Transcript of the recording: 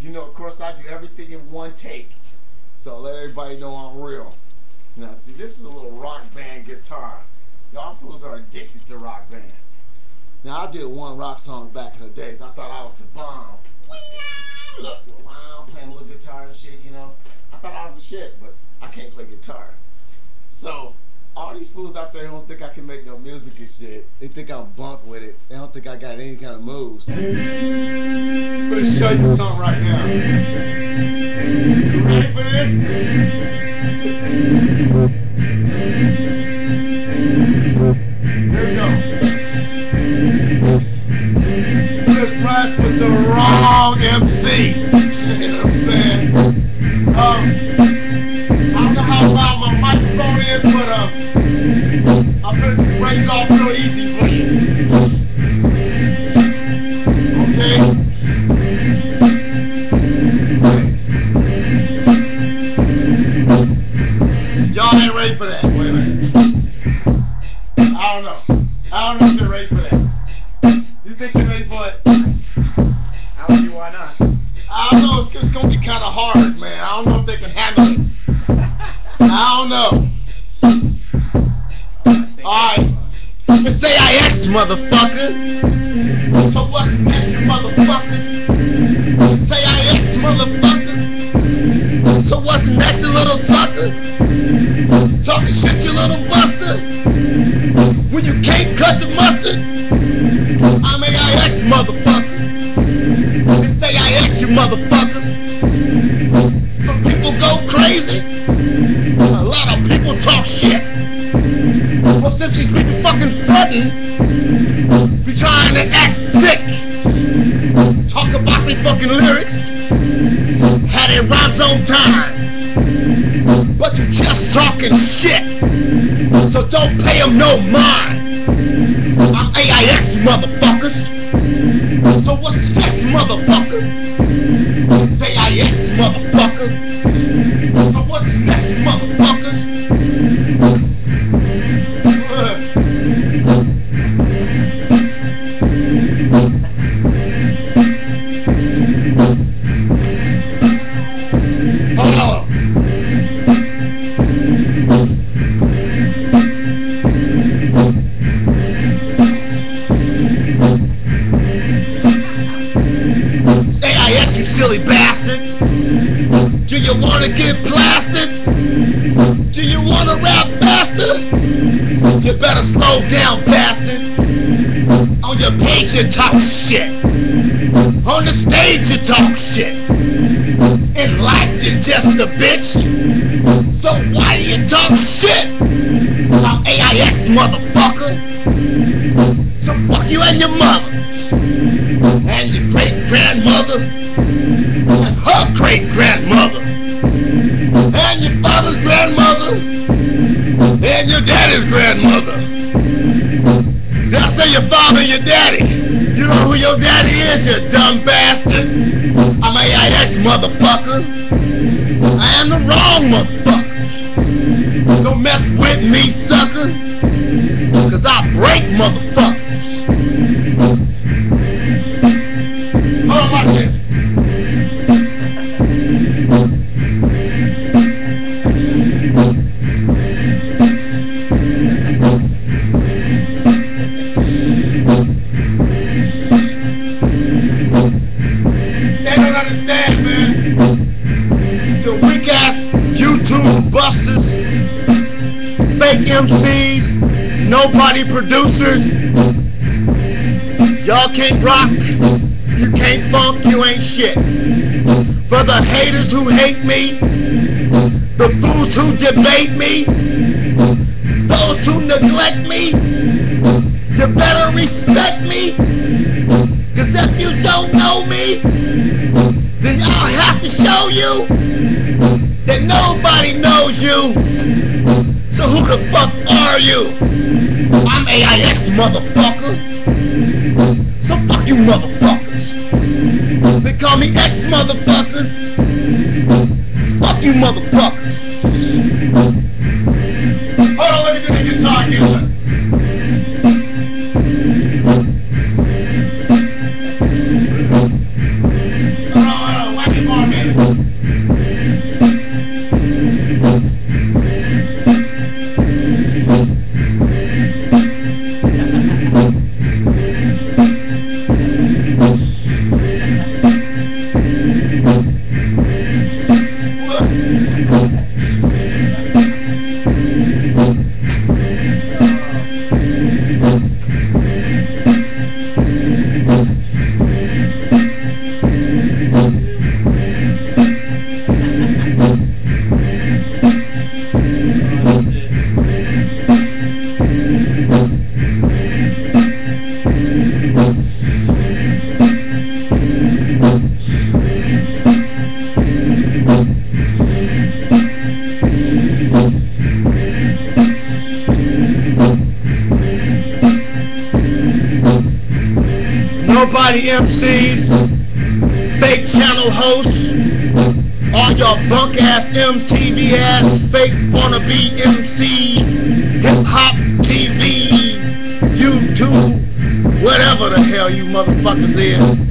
you know, of course, I do everything in one take. So let everybody know I'm real. Now, see, this is a little rock band guitar. Y'all fools are addicted to rock band. Now, I did one rock song back in the days. I thought I was the bomb. Look, wow, playing a little guitar and shit, you know. I thought I was the shit, but I can't play guitar. So, all these fools out there don't think I can make no music and shit. They think I'm bunk with it. They think I got any kind of moves. I'm gonna show you something right now. Y'all ain't ready for that. Wait a minute. I don't know. I don't know if you're ready for that. You think they're ready for it? I don't see why not. I don't know. It's, it's gonna be kind of hard, man. I don't know if they can handle it. I don't know. All right. It's AIX, motherfucker. So what's next, you motherfuckers? It's AIX, motherfucker. So what's next, little sucker? Talking shit, you little buster. When you can't cut the mustard, I'm AIX, motherfucker. It's AIX, you motherfuckers. Some people go crazy. A lot of people talk shit. Well, since these people fucking frontin', be trying to act sick. Talk about their fucking lyrics. Had their rhymes on time. Talking shit. So don't pay them no mind. I'm AIX, motherfuckers. So what's next, motherfucker? Slow down, bastard. On your page you talk shit. On the stage you talk shit. In life you're just a bitch. So why do you talk shit? I'm AIX, motherfucker. So fuck you and your mother. And your great grandmother. And her great grandmother. And your father's grandmother. And your daddy's grandmother. Say your father and your daddy? You know who your daddy is, you dumb bastard? I'm AIX, motherfucker. I am the wrong motherfucker. Don't mess with me, sucker. Cause I break motherfuckers. Nobody producers. Y'all can't rock, you can't funk, you ain't shit. For the haters who hate me, the fools who debate me, those who neglect me, you better respect me. Cause if you don't know me, then I'll have to show you that nobody knows you. So who the fuck are you? I'm AIX, motherfucker. So fuck you motherfuckers. They call me X motherfuckers. Fuck you motherfuckers. Mighty MCs, fake channel hosts, all y'all bunk ass MTV ass fake wannabe MC, hip hop TV, YouTube, whatever the hell you motherfuckers is.